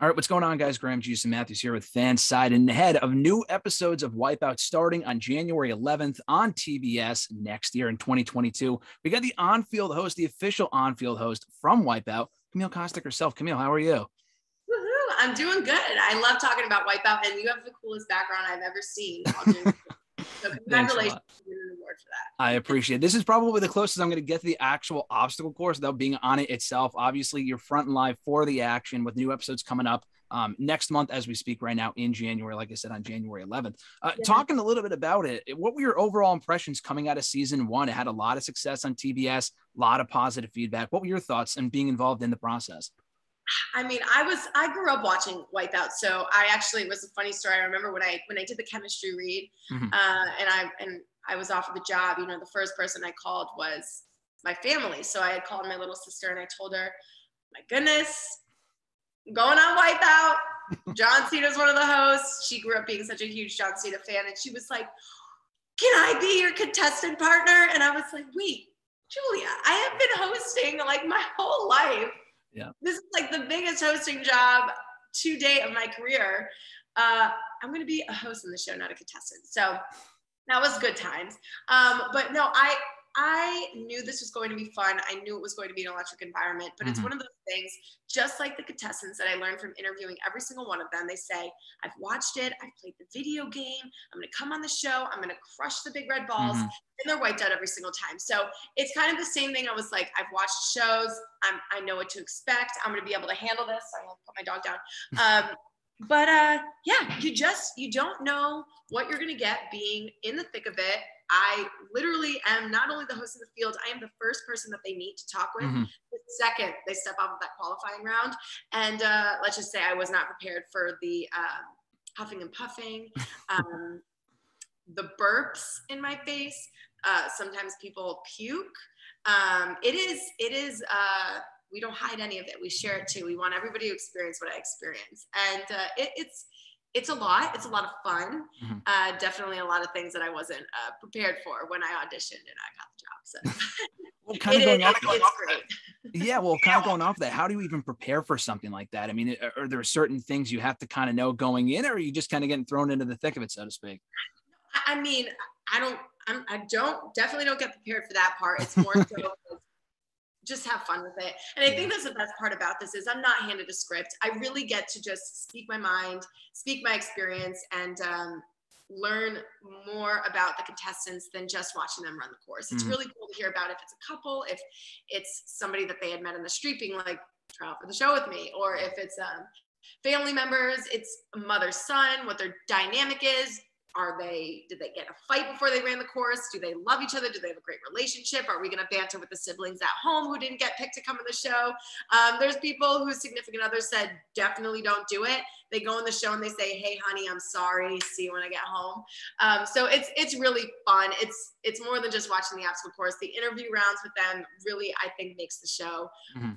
All right, what's going on, guys? Graham Jason Matthews here with FanSided ahead of new episodes of Wipeout starting on January 11th on TBS next year in 2022. We got the on-field host, the official on-field host from Wipeout, Camille Kostek herself. Camille, how are you? Woo-hoo, I'm doing good. I love talking about Wipeout, and you have the coolest background I've ever seen. So congratulations I appreciate it. This is probably the closest I'm going to get to the actual obstacle course without being on it itself. Obviously, you're front and live for the action with new episodes coming up um, next month as we speak right now in January, like I said, on January 11th. Uh, yeah. Talking a little bit about it, what were your overall impressions coming out of season one? It had a lot of success on TBS, a lot of positive feedback. What were your thoughts and being involved in the process? I mean, I was I grew up watching Wipeout, so I actually it was a funny story. I remember when I when I did the chemistry read, mm-hmm. uh, and I and I was offered the job. You know, the first person I called was my family, so I had called my little sister and I told her, "My goodness, I'm going on Wipeout." John Cena's one of the hosts. She grew up being such a huge John Cena fan, and she was like, "Can I be your contestant partner?" And I was like, "Wait, Julia, I have been hosting like my whole life." Yeah. This is like the biggest hosting job to date of my career. Uh, I'm going to be a host on the show, not a contestant. So that was good times. Um, but no, I I knew this was going to be fun. I knew it was going to be an electric environment, but mm-hmm. it's one of those things, just like the contestants that I learned from interviewing every single one of them. They say, I've watched it, I've played the video game, I'm going to come on the show, I'm going to crush the big red balls, mm-hmm. and they're wiped out every single time. So it's kind of the same thing. I was like, I've watched shows, I'm, I know what to expect, I'm going to be able to handle this. I'm to put my dog down. Um, but uh, yeah, you just, you don't know what you're going to get being in the thick of it I literally am not only the host of the field, I am the first person that they meet to talk with. Mm-hmm. The second they step off of that qualifying round. And uh, let's just say I was not prepared for the uh, huffing and puffing, um, the burps in my face. Uh, sometimes people puke. Um, it is, it is, uh, we don't hide any of it. We share it too. We want everybody to experience what I experience. And uh, it, it's, it's a lot. It's a lot of fun. Mm-hmm. Uh, definitely a lot of things that I wasn't uh, prepared for when I auditioned and I got the job. So. well, kind of going, off, going off that. Yeah, well, kind of going off that. How do you even prepare for something like that? I mean, are there certain things you have to kind of know going in, or are you just kind of getting thrown into the thick of it, so to speak? I mean, I don't. I'm, I don't definitely don't get prepared for that part. It's more so just have fun with it. And I think that's the best part about this is I'm not handed a script. I really get to just speak my mind, speak my experience, and um, learn more about the contestants than just watching them run the course. It's mm-hmm. really cool to hear about if it's a couple, if it's somebody that they had met in the street being like, try out for the show with me, or if it's um, family members, it's mother son, what their dynamic is, are they, did they get a fight before they ran the course? Do they love each other? Do they have a great relationship? Are we going to banter with the siblings at home who didn't get picked to come on the show? Um, there's people whose significant others said, definitely don't do it. They go on the show and they say, hey, honey, I'm sorry. See you when I get home. Um, so it's, it's really fun. It's, it's more than just watching the obstacle course. The interview rounds with them really, I think, makes the show. Mm-hmm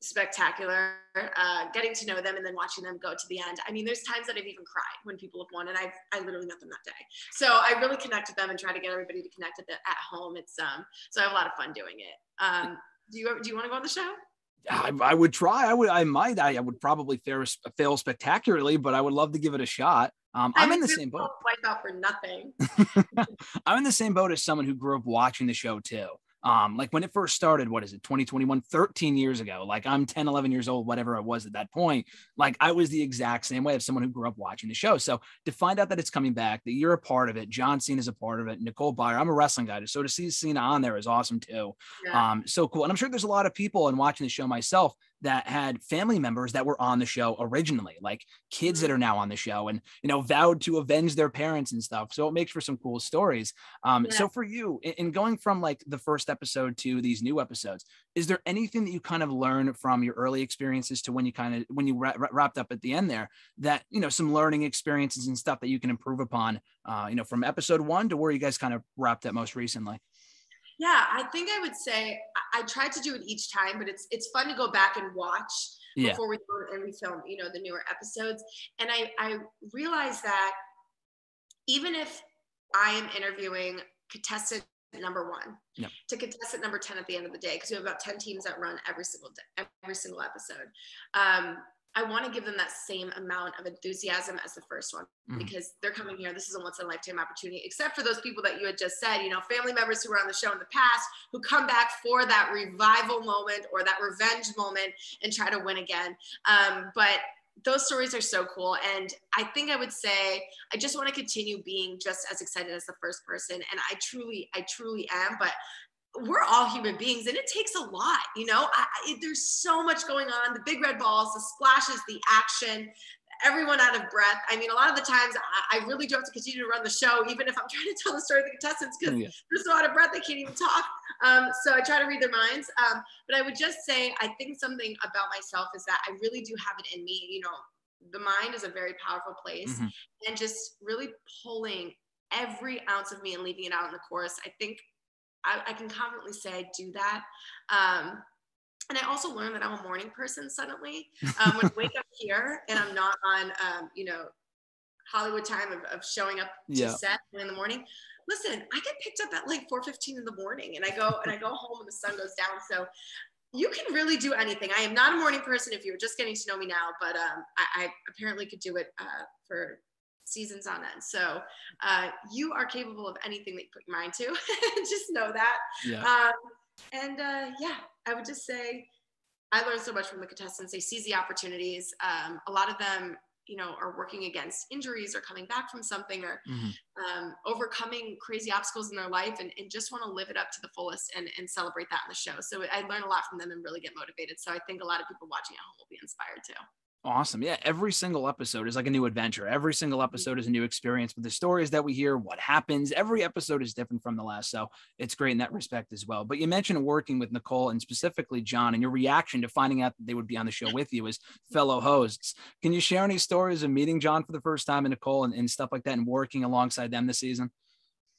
spectacular uh, getting to know them and then watching them go to the end i mean there's times that i've even cried when people have won and i've i literally met them that day so i really connect with them and try to get everybody to connect at, the, at home it's um so i have a lot of fun doing it um do you do you want to go on the show I, I would try. I would. I might. I, I would probably fail, fail spectacularly, but I would love to give it a shot. Um, I'm in the same boat. Wipe out for nothing. I'm in the same boat as someone who grew up watching the show too um like when it first started what is it 2021 13 years ago like i'm 10 11 years old whatever i was at that point like i was the exact same way of someone who grew up watching the show so to find out that it's coming back that you're a part of it john cena is a part of it nicole byer i'm a wrestling guy so to see cena on there is awesome too yeah. um so cool and i'm sure there's a lot of people and watching the show myself that had family members that were on the show originally, like kids that mm-hmm. are now on the show and, you know, vowed to avenge their parents and stuff. So it makes for some cool stories. Um, yeah. So for you, in, in, going from like the first episode to these new episodes, is there anything that you kind of learn from your early experiences to when you kind of, when you ra- wrapped up at the end there that, you know, some learning experiences and stuff that you can improve upon, uh, you know, from episode one to where you guys kind of wrapped up most recently? Yeah, I think I would say I, I tried to do it each time, but it's it's fun to go back and watch yeah. before we go and we film, you know, the newer episodes. And I I realized that even if I am interviewing contestant number one yep. to contestant number 10 at the end of the day, because we have about 10 teams that run every single day, every single episode. Um, I want to give them that same amount of enthusiasm as the first one Mhm. because they're coming here. This is a once in a lifetime opportunity, except for those people that you had just said, you know, family members who were on the show in the past who come back for that revival moment or that revenge moment and try to win again. Um, but those stories are so cool. And I think I would say I just want to continue being just as excited as the first person. And I truly, I truly am. But we're all human beings and it takes a lot you know I, I, there's so much going on the big red balls the splashes the action everyone out of breath i mean a lot of the times i, I really do have to continue to run the show even if i'm trying to tell the story of the contestants because Yeah. they're so out of breath they can't even talk um, so i try to read their minds um, but i would just say i think something about myself is that i really do have it in me you know the mind is a very powerful place Mhm. and just really pulling every ounce of me and leaving it out in the chorus i think I, I can confidently say I do that. Um, and I also learned that I'm a morning person suddenly. Um, when I wake up here and I'm not on, um, you know, Hollywood time of, of showing up to Yeah. set in the morning. Listen, I get picked up at like 4:15 in the morning, and I go and I go home when the sun goes down. So you can really do anything. I am not a morning person if you're just getting to know me now, but um, I, I apparently could do it uh, for seasons on end. So uh, you are capable of anything that you put your mind to. just know that. Yeah. Um, and uh, yeah, I would just say I learned so much from the contestants. They seize the opportunities. Um, a lot of them, you know, are working against injuries or coming back from something or Mhm. um, overcoming crazy obstacles in their life and, and just want to live it up to the fullest and, and celebrate that in the show. So I learn a lot from them and really get motivated. So I think a lot of people watching at home will be inspired too. Awesome. Yeah. Every single episode is like a new adventure. Every single episode is a new experience with the stories that we hear, what happens. Every episode is different from the last. So it's great in that respect as well. But you mentioned working with Nicole and specifically John and your reaction to finding out that they would be on the show with you as fellow hosts. Can you share any stories of meeting John for the first time and Nicole and, and stuff like that and working alongside them this season?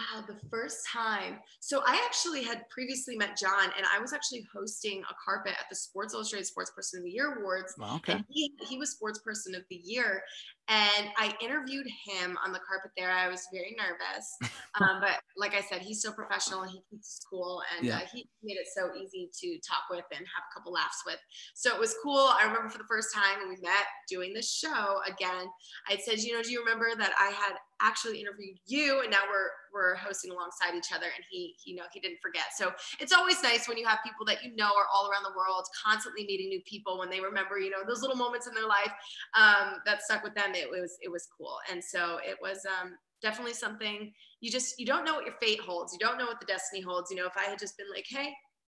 Wow, the first time. So I actually had previously met John, and I was actually hosting a carpet at the Sports Illustrated Sports Person of the Year Awards. Well, okay. And he, he was Sports Person of the Year. And I interviewed him on the carpet there. I was very nervous. Um, but like I said, he's so professional and he keeps us cool. And Yeah. uh, he made it so easy to talk with and have a couple laughs with. So it was cool. I remember for the first time when we met doing this show again, I said, you know, do you remember that I had actually interviewed you and now we're we're hosting alongside each other and he you know he didn't forget. So it's always nice when you have people that you know are all around the world constantly meeting new people when they remember you know those little moments in their life um, that stuck with them. It was it was cool. And so it was um, definitely something you just you don't know what your fate holds. You don't know what the destiny holds. You know if i had just been like hey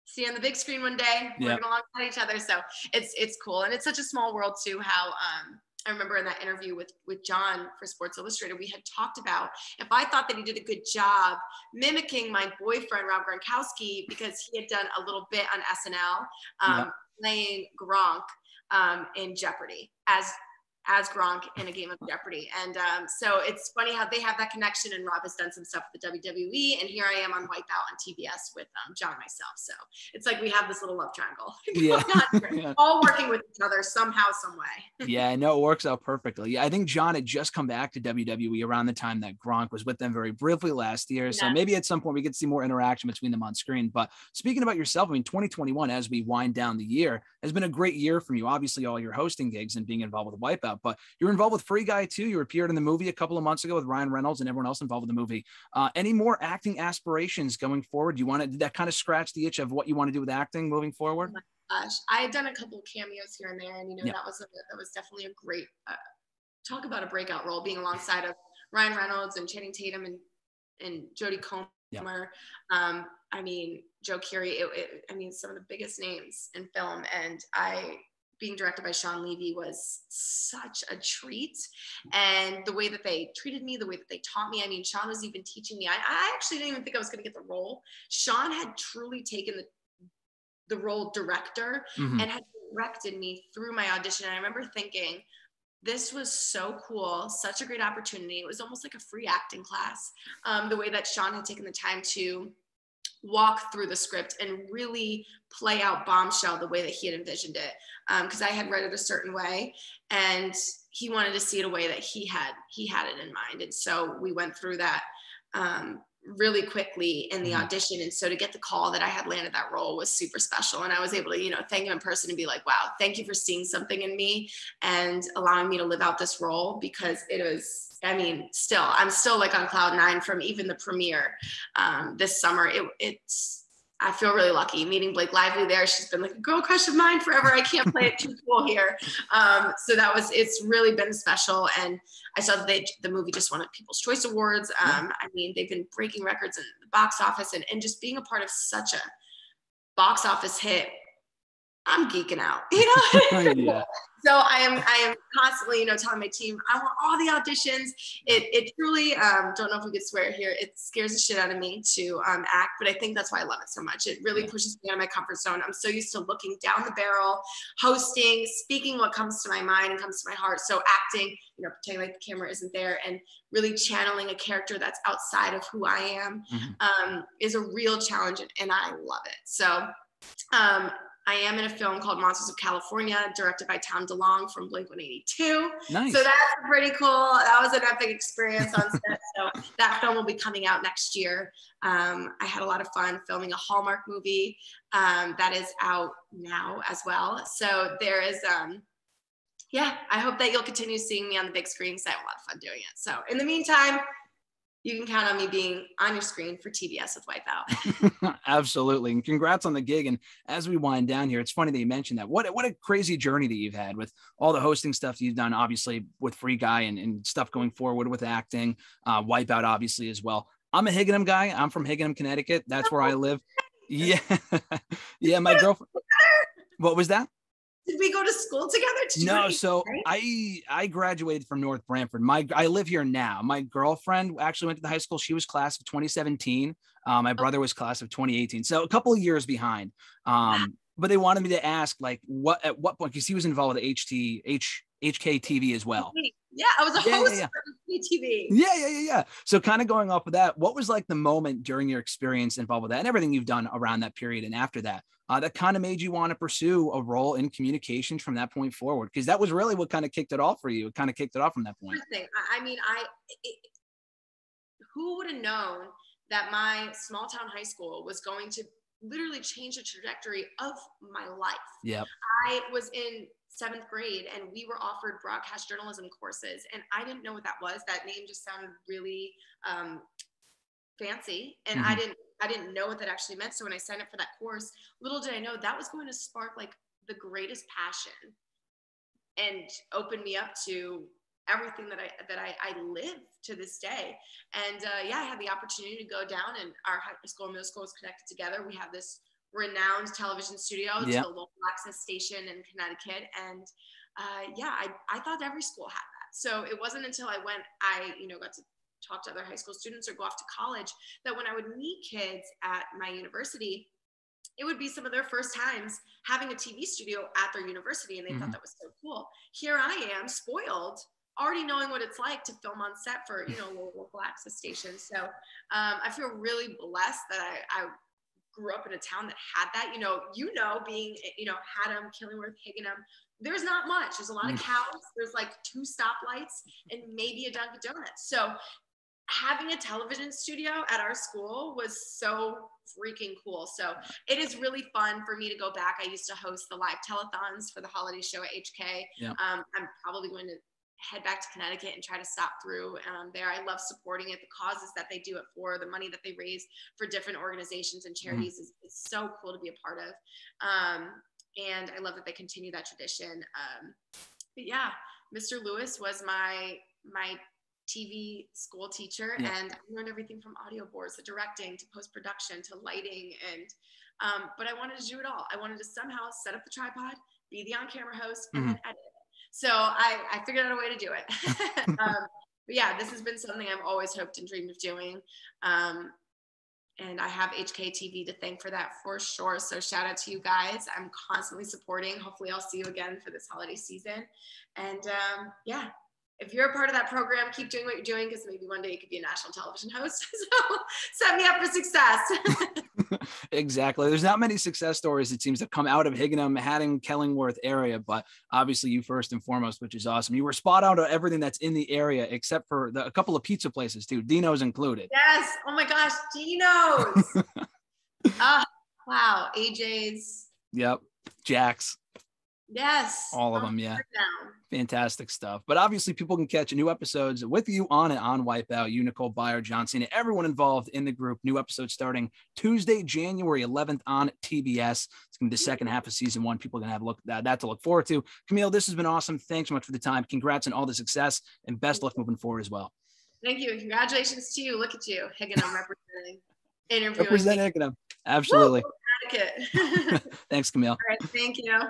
see you on the big screen one day Yeah. working alongside each other. So it's it's cool. And it's such a small world too how um I remember in that interview with with John for Sports Illustrated, we had talked about if I thought that he did a good job mimicking my boyfriend Rob Gronkowski because he had done a little bit on SNL um, Yeah. playing Gronk um, in Jeopardy as as Gronk in a game of Jeopardy. And um, so it's funny how they have that connection. And Rob has done some stuff with the WWE, and here I am on Wipeout on TBS with um, John myself. So it's like we have this little love triangle. Yeah. going on here, Yeah. All working with each other somehow, some way. yeah, no, it works out perfectly. Yeah, I think John had just come back to WWE around the time that Gronk was with them very briefly last year. So Yeah. maybe at some point we could see more interaction between them on screen. But speaking about yourself, I mean, 2021, as we wind down the year, has been a great year for you. Obviously, all your hosting gigs and being involved with Wipeout, but you're involved with Free Guy too. You appeared in the movie a couple of months ago with Ryan Reynolds and everyone else involved with the movie. Uh, any more acting aspirations going forward? Do you want to, did that kind of scratch the itch of what you want to do with acting moving forward? Gosh, I had done a couple of cameos here and there, and you know Yeah. that was a, that was definitely a great uh, talk about a breakout role, being alongside of Ryan Reynolds and Channing Tatum and and Jodie Comer. Yeah. Um, I mean Joe Keery. It, it, I mean some of the biggest names in film, and I being directed by Shawn Levy was such a treat. And the way that they treated me, the way that they taught me. I mean, Shawn was even teaching me. I, I actually didn't even think I was going to get the role. Shawn had truly taken the the role director Mhm. and had directed me through my audition. And I remember thinking, this was so cool, such a great opportunity. It was almost like a free acting class. Um, the way that Sean had taken the time to walk through the script and really play out Bombshell the way that he had envisioned it. Because I had read it a certain way, and he wanted to see it a way that he had he had it in mind. And so we went through that um, really quickly in the mm-hmm. audition. And so to get the call that I had landed that role was super special. And I was able to, you know, thank him in person and be like, wow, thank you for seeing something in me and allowing me to live out this role because it was, I mean, still, I'm still like on cloud nine from even the premiere um, this summer. It, it's, I feel really lucky meeting Blake Lively there. She's been like a girl crush of mine forever. I can't play it too cool here. Um, so that was, it's really been special. And I saw that they, the movie just won a People's Choice Awards. Um, I mean, they've been breaking records in the box office and, and just being a part of such a box office hit. I'm geeking out, you know? yeah so I am I am constantly, you know, telling my team I want all the auditions. It it truly um, don't know if we could swear here. It scares the shit out of me to um, act, but I think that's why I love it so much. It really pushes me out of my comfort zone. I'm so used to looking down the barrel, hosting, speaking what comes to my mind and comes to my heart. So acting, you know, pretending like the camera isn't there and really channeling a character that's outside of who I am mm-hmm. um, is a real challenge, and, and I love it. So um, I am in a film called Monsters of California, directed by Tom DeLonge from Blink 182. Nice. So that's pretty cool. That was an epic experience on set. so that film will be coming out next year. Um, I had a lot of fun filming a Hallmark movie um, that is out now as well. So there is, um, yeah, I hope that you'll continue seeing me on the big screen because I have a lot of fun doing it. So in the meantime, you can count on me being on your screen for TBS with Wipeout. Absolutely. And congrats on the gig. And as we wind down here, it's funny that you mentioned that. What, what a crazy journey that you've had with all the hosting stuff you've done, obviously with Free Guy and, and stuff going forward with acting, uh, Wipeout, obviously, as well. I'm a Higganum guy. I'm from Higganum, Connecticut. That's where I live. Yeah. yeah. My girlfriend. What was that? Did we go to school together? Did no, so I I graduated from North Branford. My I live here now. My girlfriend actually went to the high school. She was class of 2017. Uh, my brother was class of 2018. So a couple of years behind. Um, but they wanted me to ask like what at what point because he was involved with HT H HKTV as well. Yeah, I was a yeah, host yeah, yeah. for HKTV. Yeah, yeah, yeah, yeah. So kind of going off of that, what was like the moment during your experience involved with that and everything you've done around that period and after that uh, that kind of made you want to pursue a role in communications from that point forward? Because that was really what kind of kicked it off for you. It kind of kicked it off from that point. I mean, I it, who would have known that my small town high school was going to literally change the trajectory of my life. Yeah. I was in seventh grade and we were offered broadcast journalism courses and I didn't know what that was. That name just sounded really um, fancy and mm-hmm. I didn't I didn't know what that actually meant. So when I signed up for that course, little did I know that was going to spark like the greatest passion and open me up to everything that I that I, I live to this day. And uh, yeah, I had the opportunity to go down, and our high school and middle school was connected together. We have this renowned television studio. Yep. a local access station in Connecticut, and uh, yeah, I I thought every school had that. So it wasn't until I went, I you know got to talk to other high school students or go off to college that when I would meet kids at my university it would be some of their first times having a TV studio at their university, and they mm-hmm. thought that was so cool. Here I am, spoiled already knowing what it's like to film on set for you know local access station So um, I feel really blessed that I, I grew up in a town that had that. You know, you know, being you know Haddam, Killingworth, Higganum. There's not much. There's a lot of mm. cows. There's like two stoplights and maybe a Dunkin' Donuts. So having a television studio at our school was so freaking cool. So it is really fun for me to go back. I used to host the live telethons for the holiday show at HK. Yeah. Um, I'm probably going to head back to Connecticut and try to stop through um, there. I love supporting it. The causes that they do it for, the money that they raise for different organizations and mm-hmm. charities mm-hmm. is, is, so cool to be a part of. Um, and I love that they continue that tradition. Um, but yeah, Mr. Lewis was my my TV school teacher, yeah. and I learned everything from audio boards to directing to post production to lighting. And um, but I wanted to do it all. I wanted to somehow set up the tripod, be the on camera host, and mm-hmm. edit so I, I figured out a way to do it. um, but yeah, this has been something I've always hoped and dreamed of doing. Um, and I have HKTV to thank for that for sure. So shout out to you guys. I'm constantly supporting. Hopefully, I'll see you again for this holiday season. And um, yeah, if you're a part of that program, keep doing what you're doing because maybe one day you could be a national television host. so set me up for success. exactly. There's not many success stories, it seems, that come out of Higganum, Haddam, Killingworth area, but obviously you first and foremost, which is awesome. You were spot on to everything that's in the area, except for the, a couple of pizza places too, Dino's included. Yes. Oh my gosh, Dino's. Ah, wow. AJ's. Yep. Jack's. Yes. All of them. Yeah. Fantastic stuff. But obviously, people can catch new episodes with you on it on Wipeout. You, Nicole Byer, John Cena, everyone involved in the group. New episode starting Tuesday, January 11th on TBS. It's going to be the second half of season one. People are going to have a look that, that to look forward to. Camille, this has been awesome. Thanks so much for the time. Congrats on all the success and best luck moving forward as well. Thank you. Congratulations to you. Look at you. Higganum representing, interviewing. Represent Higganum. Absolutely. Woo, Thanks, Camille. All right. Thank you.